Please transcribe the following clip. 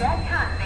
Red Cup.